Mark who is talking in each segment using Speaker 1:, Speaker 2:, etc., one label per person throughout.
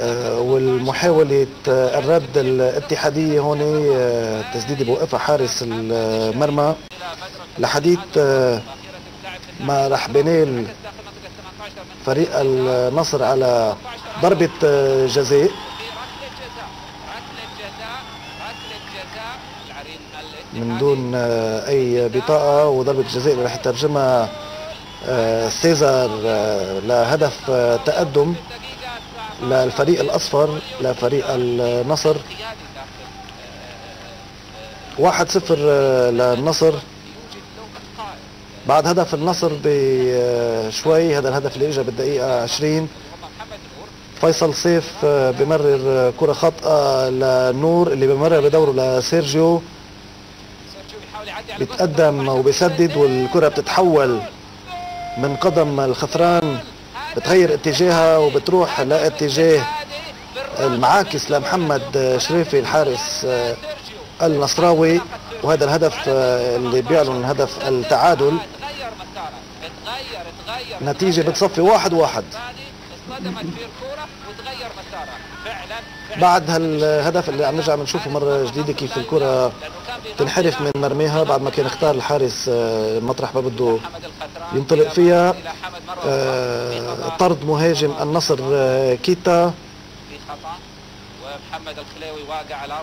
Speaker 1: آه، والمحاولة آه، الرد الاتحادية هون آه، تسديد بوقفها حارس المرمى. لحديث ما رح بينال فريق النصر على ضربة جزاء. من دون أي بطاقة وضربة جزاء اللي رح يترجمها سيزار لهدف تقدم. للفريق الأصفر لفريق النصر. واحد صفر آه، للنصر. بعد هدف النصر بشوي هذا الهدف اللي اجى بالدقيقة 20 فيصل سيف آه، بمرر كرة خطأة لنور اللي بمرر بدوره لسيرجيو. بيتقدم وبيسدد والكرة بتتحول من قدم الخثران بتغير اتجاهها وبتروح لاتجاه المعاكس لمحمد شريفي الحارس آه، النصراوي. وهذا الهدف آه، اللي بيعلن هدف التعادل. نتيجة بتصفي واحد واحد. بعد هالهدف اللي عم نرجع بنشوفه مرة جديدة كيف الكرة تنحرف من مرميها بعد ما كان اختار الحارس آه، مطرح ما بده ينطلق فيها. آه، طرد مهاجم النصر آه، كيتا.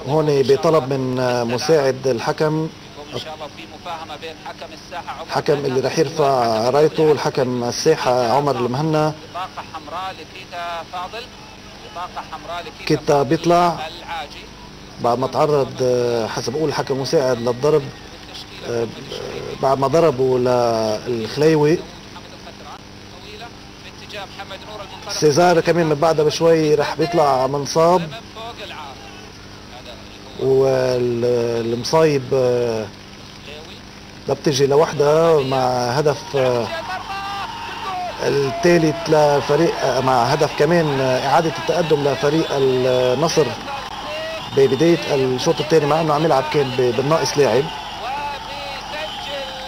Speaker 1: هون بطلب من مساعد الحكم. إن شاء الله في مفاهمة بين حكم الساحة حكم اللي رح يرفع رايته الحكم الساحة عمر المهنا بطاقه حمراء لكيتا فاضل. بطاقه حمراء لكيتا كيتا بيطلع. بعد ما تعرض حسب بقول الحكم مساعد للضرب. آه، بعد ما ضربوا للخليوي سيزار كمان من بعدها بشوي رح بيطلع منصاب والمصايب آه، بتجي لوحدها مع هدف آه، الثالث لفريق مع هدف كمان إعادة التقدم لفريق النصر ببداية الشوط الثاني مع إنه عم يلعب كان بالناقص لاعب.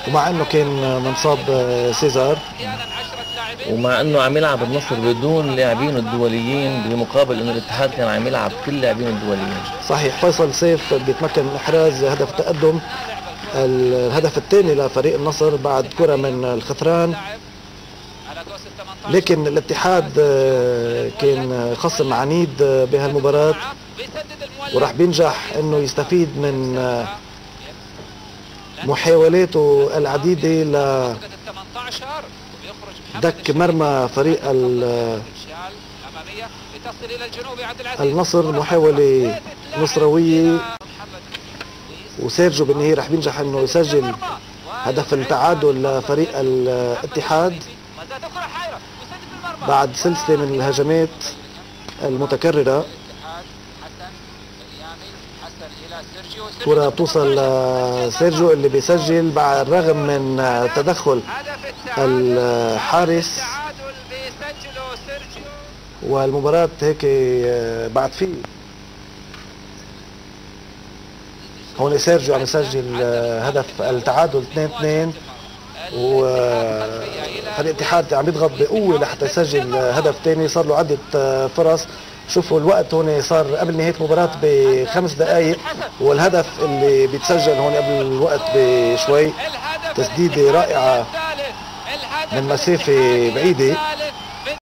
Speaker 1: ومع إنه كان منصاب آه، سيزار.
Speaker 2: ومع إنه عم يلعب النصر بدون لاعبين الدوليين بمقابل إنه الاتحاد كان عم يلعب كل لاعبين الدوليين.
Speaker 1: صحيح فيصل سيف بيتمكن من إحراز هدف التقدم. الهدف الثاني لفريق النصر بعد كرة من الخثران لكن الاتحاد آه، كان خصم عنيد آه، بهالمباراة وراح بينجح إنه يستفيد من آه، محاولاته العديدة ل دك مرمى فريق النصر محاولة نصروية. وسيرجو بالنهاية رح بينجح إنه يسجل هدف التعادل لفريق الاتحاد بعد سلسلة من الهجمات المتكررة. كرة بتوصل لسيرجيو اللي بيسجل بعد الرغم من تدخل الحارس. والمباراة هيك بعد في هون سيرجيو عم يسجل هدف التعادل 2 2 وفريق الاتحاد عم يضغط بقوة لحتى يسجل هدف ثاني صار له عدة فرص. شوفوا الوقت هون صار قبل نهاية المباراه بخمس دقائق والهدف اللي بيتسجل هون قبل الوقت بشوي تسديدة رائعة من مسافة بعيدة.